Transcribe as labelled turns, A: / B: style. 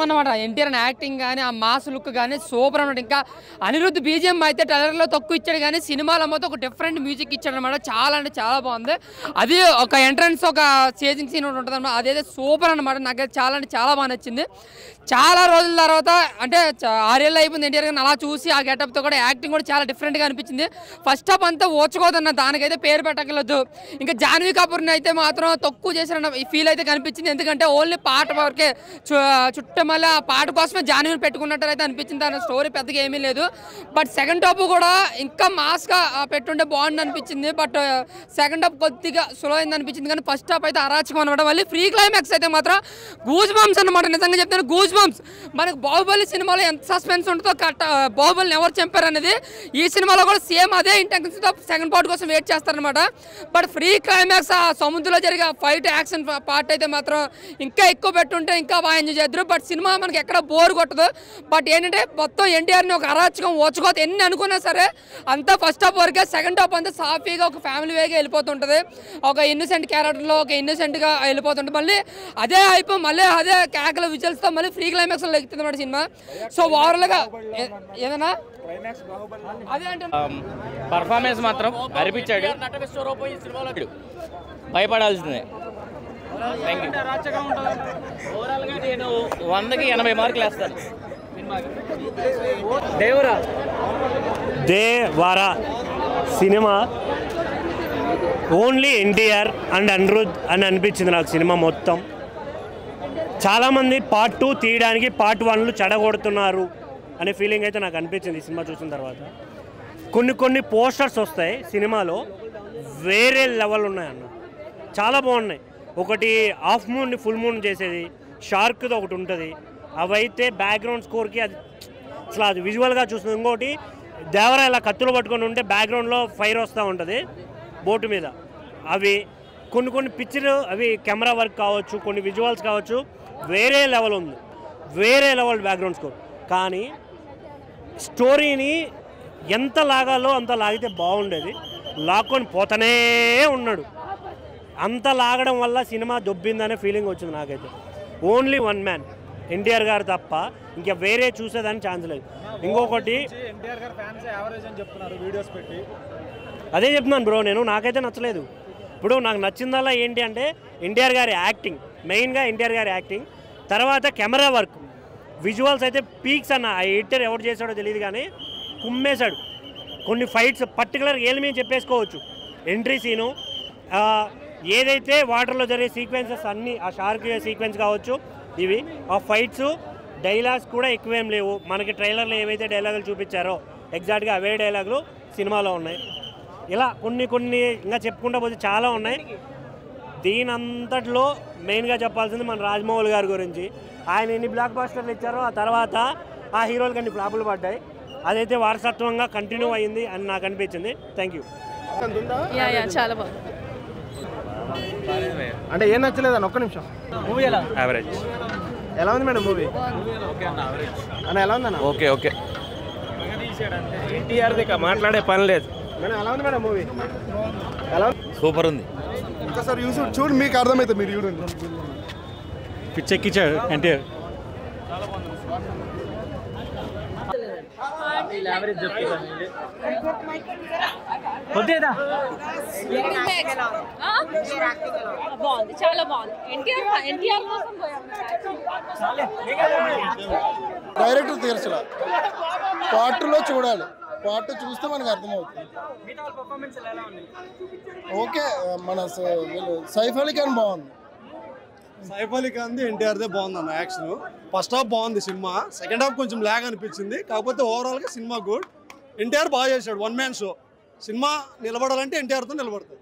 A: అనమాట ఎన్టీఆర్ యాక్టింగ్ కానీ ఆ మాస్ లుక్ కానీ సూపర్ అనమాట ఇంకా అనిరుద్ధ్ బీజిఎం అయితే టైలర్లో తక్కువ ఇచ్చాడు కానీ సినిమాలో మొత్తం ఒక డిఫరెంట్ మ్యూజిక్ ఇచ్చాడు అనమాట చాలా అంటే చాలా బాగుంది. అది ఒక ఎంట్రన్స్ ఒక చేజింగ్ సీన్ ఉంటుంది అనమాట అదైతే సూపర్ అనమాట నాకైతే చాలా అంటే చాలా బాగా నచ్చింది. చాలా రోజుల తర్వాత అంటే ఆరేళ్ళు అయిపోయింది ఎన్టీఆర్ గారిని అలా చూసి ఆ గెటప్తో కూడా యాక్టింగ్ కూడా చాలా డిఫరెంట్గా అనిపించింది. ఫస్ట్ హాఫ్ అంతా ఓచుకోదన్న దానికైతే పేరు పెట్టగలదు ఇంకా జాన్వీ కపూర్ని అయితే మాత్రం తక్కువ చేసిన ఈ ఫీల్ అయితే కనిపించింది. ఎందుకంటే ఓన్లీ పాట వరకే చు- చుట్టూ మళ్ళీ ఆ పాట కోసమే జాన్వీని పెట్టుకున్నట్టయితే అనిపించింది. దాని స్టోరీ పెద్దగా ఏమీ లేదు. బట్ సెకండ్ హాఫ్ కూడా ఇంకా మాస్గా పెట్టుంటే బాగుంది అనిపించింది. బట్ సెకండ్ హాఫ్ కొద్దిగా స్లో అయింది అనిపించింది. కానీ ఫస్ట్ హాఫ్ అయితే అరాచకం అనమాట మళ్ళీ ఫ్రీ క్లైమాక్స్ అయితే మాత్రం గూజ్ బంప్స్ అనమాట నిజంగా చెప్తాను గూజ్ బంప్స్ మనకు బాహుబలి సినిమాలో ఎంత సస్పెన్స్ ఉంటుందో కట్ట బాహుబలిని ఎవరు చంపారు అనేది ఈ సినిమాలో కూడా సేమ్ అదే ఇంటెన్షన్తో సెకండ్ పార్ట్ కోసం వెయిట్ చేస్తారనమాట బట్ ఫ్రీ క్లైమాక్స్ ఆ సముద్రంలో జరిగే ఫైట్ యాక్షన్ పార్ట్ అయితే మాత్రం ఇంకా ఎక్కువ పెట్టుంటే ఇంకా బాగా ఎంజాయ్ చేద్దరు. బట్ సినిమా మనకి ఎక్కడ బోర్ కొట్టదు బట్ ఏంటంటే మొత్తం ఎన్టీఆర్ని ఒక అరాచకం ఓచుకోత ఎన్ని అనుకున్నా సరే అంతా ఫస్ట్ హాఫ్ వరకే సెకండ్ హాఫ్ అంతా సాఫీగా ఒక ఫ్యామిలీ వేగా వెళ్ళిపోతుంటుంది ఒక ఇన్నోసెంట్ క్యారెక్టర్లో ఒక ఇన్నోసెంట్గా వెళ్ళిపోతుంటుంది మళ్ళీ అదే హైప్ మళ్ళీ అదే కేకల విజువల్స్తో మళ్ళీ ఫ్రీ క్లైమాక్స్లో ఎక్కుతుంది అన్నమాట సినిమా సో ఓవరాల్గా ఏదైనా అదే అంటే
B: పర్ఫార్మెన్స్ మాత్రం అరిపించాడు భయపడాల్సిందే థ్యాంక్ యూ ఓవరాల్గా నేను వందకి ఎనభై మార్కులు వేస్తాను. దేవరా.
C: దేవర. సినిమా. ఓన్లీ ఎన్టీఆర్ అండ్ అనిరుద్ అని అనిపించింది నాకు సినిమా మొత్తం. చాలామంది పార్ట్ టూ తీయడానికి పార్ట్ వన్లు చెడగొడుతున్నారు అనే ఫీలింగ్ అయితే నాకు అనిపించింది ఈ సినిమా చూసిన తర్వాత. కొన్ని కొన్ని పోస్టర్స్ వస్తాయి సినిమాలో. వేరే లెవెల్ ఉన్నాయన్న. చాలా బాగున్నాయి. ఒకటి హాఫ్ మూన్ ఫుల్ మూన్ చేసేది. షార్క్ది ఒకటి ఉంటుంది. అవైతే బ్యాక్గ్రౌండ్ స్కోర్కి అది అసలు అది విజువల్గా చూస్తుంది. ఇంకోటి దేవర ఇలా కత్తులు పట్టుకొని ఉంటే బ్యాక్గ్రౌండ్లో ఫైర్ వస్తూ ఉంటుంది బోటు మీద. అవి కొన్ని కొన్ని పిక్చర్ అవి కెమెరా వర్క్ కావచ్చు కొన్ని విజువల్స్ కావచ్చు వేరే లెవెల్ ఉంది. వేరే లెవెల్ బ్యాక్గ్రౌండ్ స్కోర్. కానీ స్టోరీని ఎంత లాగాలో అంత లాగితే బాగుండేది. లాక్కొని పోతనే ఉన్నాడు. అంత లాగడం వల్ల సినిమా దొబ్బిందనే ఫీలింగ్ వచ్చింది నాకైతే. ఓన్లీ వన్ మ్యాన్ ఎన్టీఆర్ గారు తప్ప ఇంకా వేరే చూసేదానికి ఛాన్స్ లేదు. ఇంకొకటి అదే చెప్తున్నాను బ్రో నేను నాకైతే నచ్చలేదు. ఇప్పుడు నాకు నచ్చిందల్లా ఏంటి అంటే ఎన్టీఆర్ గారి యాక్టింగ్ మెయిన్గా ఎన్టీఆర్ గారి యాక్టింగ్ తర్వాత కెమెరా వర్క్ విజువల్స్ అయితే పీక్స్ అన్న ఆ ఎడిటర్ ఎవరు చేశాడో తెలియదు కానీ కుమ్మేశాడు. కొన్ని ఫైట్స్ పర్టికులర్ ఏళ్ళు మేము చెప్పేసుకోవచ్చు. ఎంట్రీ సీను ఏదైతే వాటర్లో జరిగే సీక్వెన్సెస్ అన్నీ ఆ షార్క్ సీక్వెన్స్ కావచ్చు ఇవి ఆ ఫైట్స్ డైలాగ్స్ కూడా ఎక్కువేం లేవు. మనకి ట్రైలర్లో ఏవైతే డైలాగులు చూపించారో ఎగ్జాక్ట్గా అవే డైలాగులు సినిమాలో ఉన్నాయి. ఇలా కొన్ని కొన్ని ఇంకా చెప్పుకుంటా పోతే చాలా ఉన్నాయి. దీని అంతట్లో మెయిన్గా చెప్పాల్సింది మన రాజమౌళి గారి గురించి. ఆయన ఎన్ని బ్లాక్ బాస్టర్లు ఇచ్చారో ఆ తర్వాత ఆ హీరోలకి అన్ని ఫ్లాపులు పడ్డాయి. అదైతే వారసత్వంగా కంటిన్యూ అయ్యింది అని నాకు అనిపించింది. థ్యాంక్ యా
D: చాలా బాగుంది.
E: అంటే ఏం నచ్చలేదని ఒక్క నిమిషం.
B: మూవీ ఎలా?
F: యావరేజ్
E: ఎలా ఉంది మేడం మూవీ అన్న ఎలా ఉందన్న?
F: ఓకే ఓకే ఎన్టీఆర్ది మాట్లాడే పని లేదు.
E: మేడం ఎలా ఉంది మేడం మూవీ ఎలా ఉంది?
F: సూపర్ ఉంది.
E: ఒక్కసారి చూసి చూడు మీకు అర్థమవుతుంది మీరు చూడండి.
F: పిచ్చెక్కిచ్చాడు ఎన్టీఆర్
D: బాగుంది చాలా బాగుంది ఎన్టీఆర్ ఎన్టీఆర్ కోసం పోయాం
G: డైరెక్ట్ తీర్చలా పార్ట్లో చూడాలి పార్ట్ చూస్తే మనకు అర్థమవుతుంది ఓకే మన సైఫ్ అలీ ఖాన్ బాగుంది
H: సైఫ్ అలీ ఖాన్ది ఎన్టీఆర్దే బాగుంది అన్న యాక్షన్. ఫస్ట్ హాఫ్ బాగుంది సినిమా. సెకండ్ హాఫ్ కొంచెం ల్యాగ్ అనిపించింది. కాకపోతే ఓవరాల్గా సినిమా గుడ్ ఎన్టీఆర్ బాగా చేశాడు. వన్ మ్యాన్ షో సినిమా నిలబడాలంటే ఎన్టీఆర్తో నిలబడుతుంది